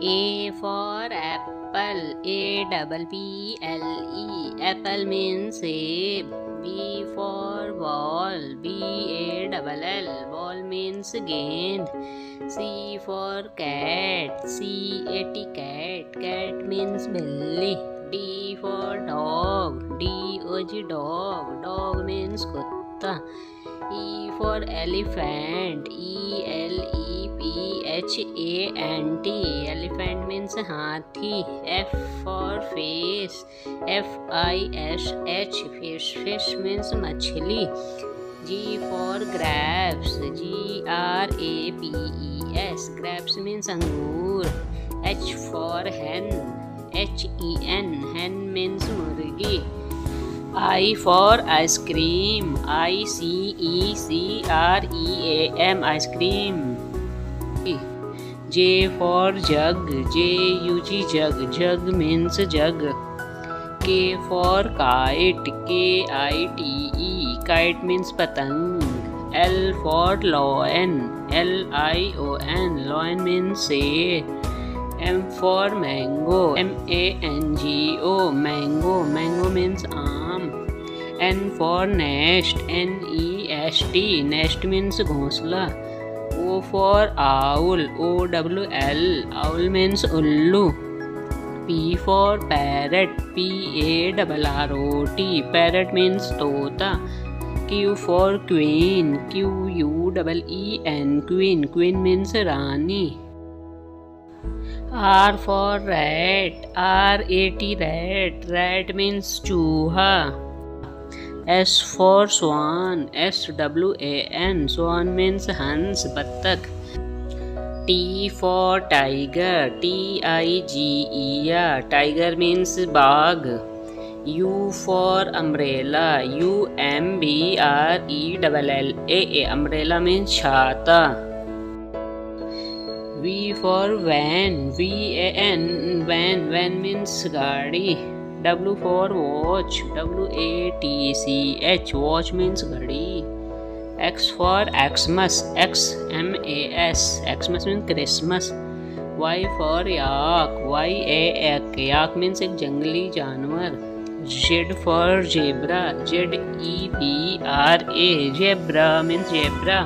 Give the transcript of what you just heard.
A for apple. A double P L E. Apple means a. B for ball. B A double L. Ball means gained. C for cat. C A T cat. Cat means belly. D for dog. D O G dog. Dog means kutta. E for elephant. E L E P H A N T. Elephant means hathi. F for face. F I S H. Fish. Fish means machli. G for grapes. G R A P E S. Grapes means angur. H for hen. H E N. Hen means murgi. I cream. I C E C R E A M. Ice cream. J for jug. J U G jug. Jug means jug. K for kite. K I T E. Kite means patang. L for lion. L I O N. Lion means say. M for mango. M A N G O. Mango. Mango means arm. N for nest. N E S T. Nest means घोंसला. O for owl. O W L. Owl means ullu. P for parrot. P A R R O T. Parrot means तोता. Q for queen. Q U E E N. Queen. Queen means Rani. R for rat. R A T rat. Rat means चूहा. S for swan. S W A N. Swan means हंस बत्तख. T for tiger. T I G E R. Tiger means बाघ. U for umbrella. U M B R E L L A A. Umbrella means छाता. V for van. V A N. Van. Van means गाड़ी. W for watch W A T C H watch means घड़ी X for Xmas X M A S Xmas means Christmas Y for yak Y A K yak means एक जंगली जानवर Z for zebra Z E B R A zebra means zebra